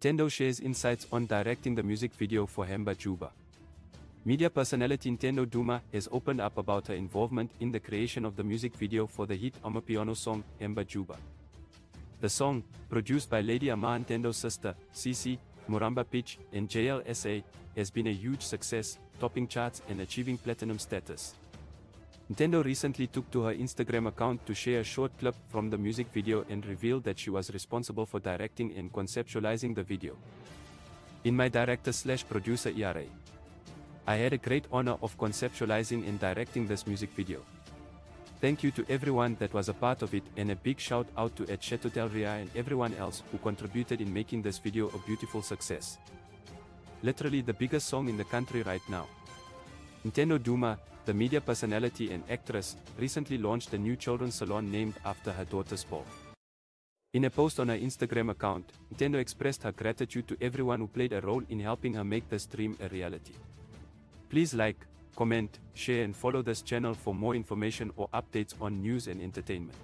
Ntando shares insights on directing the music video for Hamba Juba. Media personality Ntando Duma has opened up about her involvement in the creation of the music video for the hit Amapiano song Hamba Juba. The song, produced by Lady Amar Ntando's sister, Cici, Murumba Pitch, and JLSA, has been a huge success, topping charts and achieving platinum status. Ntando recently took to her Instagram account to share a short clip from the music video and revealed that she was responsible for directing and conceptualizing the video. In my director slash producer ERA, I had a great honor of conceptualizing and directing this music video. Thank you to everyone that was a part of it and a big shout out to Ed Chetotel Ria and everyone else who contributed in making this video a beautiful success. Literally the biggest song in the country right now. Ntando Duma, the media personality and actress, recently launched a new children's salon named after her daughter's ball. In a post on her Instagram account, Ntando expressed her gratitude to everyone who played a role in helping her make this dream a reality. Please like, comment, share and follow this channel for more information or updates on news and entertainment.